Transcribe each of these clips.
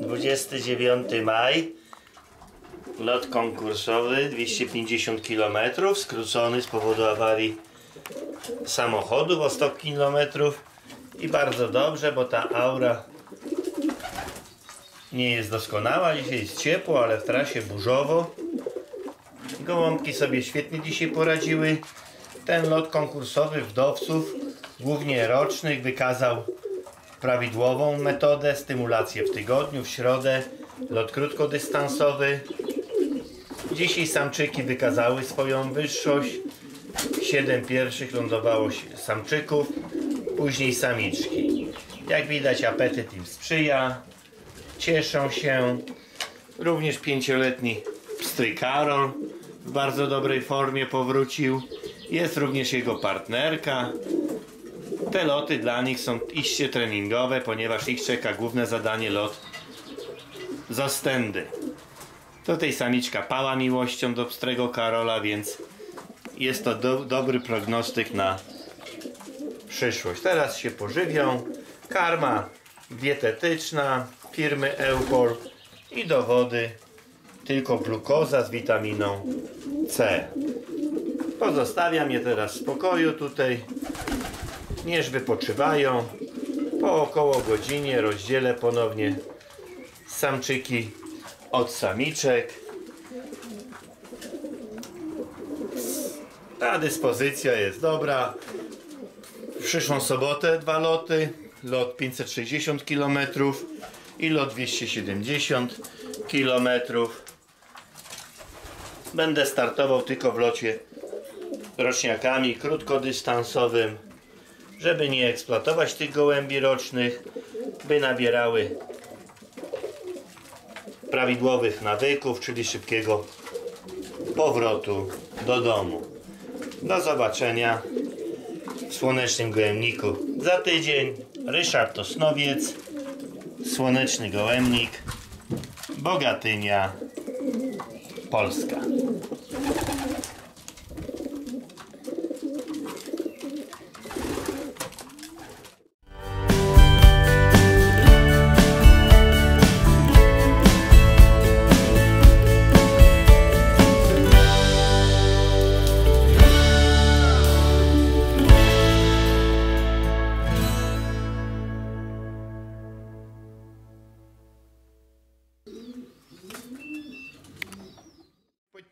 29 maj. Lot konkursowy 250 km, skrócony z powodu awarii samochodu o 100 km. I bardzo dobrze, bo ta aura nie jest doskonała. Dzisiaj jest ciepło, ale w trasie burzowo. Gołąbki sobie świetnie dzisiaj poradziły. Ten lot konkursowy wdowców, głównie rocznych, wykazał prawidłową metodę, stymulację w tygodniu, w środę, lot krótkodystansowy. Dzisiaj samczyki wykazały swoją wyższość. Siedem pierwszych lądowało samczyków, później samiczki. Jak widać apetyt im sprzyja, cieszą się. Również pięcioletni pstry Karol w bardzo dobrej formie powrócił. Jest również jego partnerka. Te loty dla nich są iście treningowe, ponieważ ich czeka główne zadanie lot za stędy. Tutaj samiczka pała miłością do pstrego Karola, więc jest to do, dobry prognostyk na przyszłość. Teraz się pożywią. Karma dietetyczna firmy Eupol i do wody tylko glukoza z witaminą C. Pozostawiam je teraz w spokoju tutaj. Niech wypoczywają. Po około godzinie rozdzielę ponownie samczyki od samiczek. Ta dyspozycja jest dobra. W przyszłą sobotę dwa loty. Lot 560 km i lot 270 km. Będę startował tylko w locie roczniakami krótkodystansowym, żeby nie eksploatować tych gołębi rocznych, by nabierały prawidłowych nawyków, czyli szybkiego powrotu do domu. Do zobaczenia w słonecznym gołębniku za tydzień. Ryszard Tosnowiec, Słoneczny Gołębnik, Bogatynia, Polska.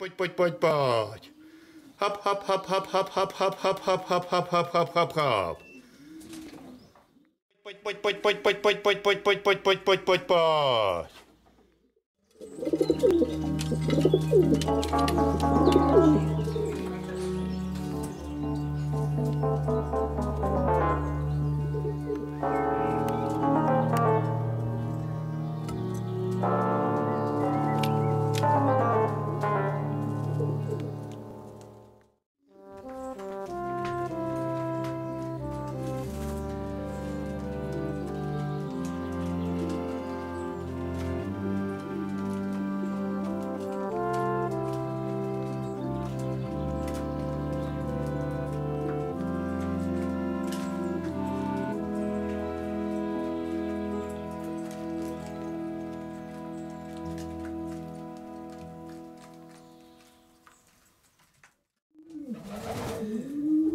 Pojď, pojď, pojď, pojď. Hop, hop, hop, hop, hop, hop, hop, hop, hop, hop, hop, hop, hop, hop, hop. Pojď, pojď, pojď, pojď, pojď, pojď, pojď, pojď, pojď, pojď, pojď, pojď, pojď, pojď.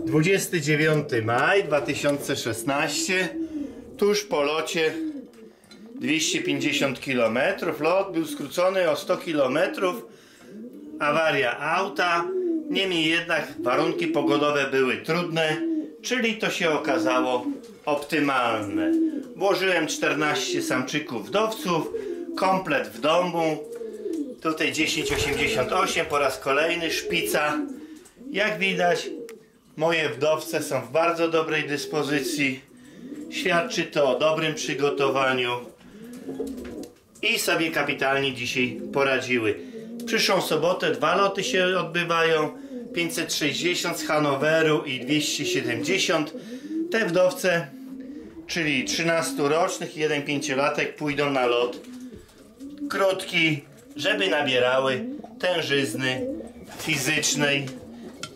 29 maj 2016, tuż po locie 250 km. Lot był skrócony o 100 km. Awaria auta. Niemniej jednak warunki pogodowe były trudne, czyli to się okazało optymalne. Włożyłem 14 samczyków wdowców, komplet w domu. Tutaj 1088 po raz kolejny, szpica. Jak widać moje wdowce są w bardzo dobrej dyspozycji. Świadczy to o dobrym przygotowaniu i sobie kapitalnie dzisiaj poradziły. Przyszłą sobotę dwa loty się odbywają. 560 z Hanoweru i 270. Te wdowce, czyli 13 rocznych i jeden pięciolatek pójdą na lot krótki, żeby nabierały tężyzny fizycznej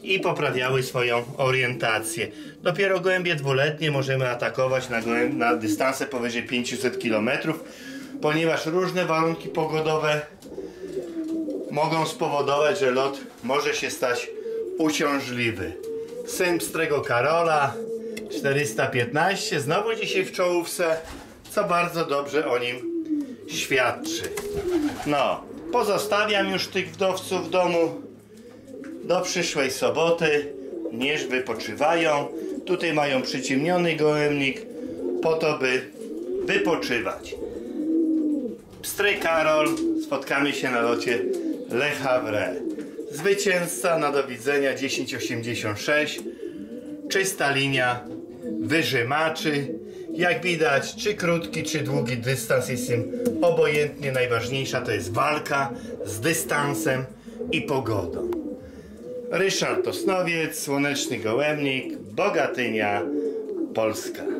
i poprawiały swoją orientację. Dopiero gołębie dwuletnie możemy atakować na, na dystanse powyżej 500 km, ponieważ różne warunki pogodowe mogą spowodować, że lot może się stać uciążliwy. Syn pstrego Karola 415, znowu dzisiaj w czołówce, co bardzo dobrze o nim świadczy. No, pozostawiam już tych wdowców w domu do przyszłej soboty. Niech wypoczywają. Tutaj mają przyciemniony gołębnik po to, by wypoczywać. Pstry Karol, spotkamy się na locie Le Havre. Zwycięzca na do widzenia 1086. Czysta linia wyżymaczy. Jak widać, czy krótki, czy długi dystans jest im obojętnie. Najważniejsza to jest walka z dystansem i pogodą. Ryszard Osnowiec, Słoneczny Gołębnik, Bogatynia, Polska.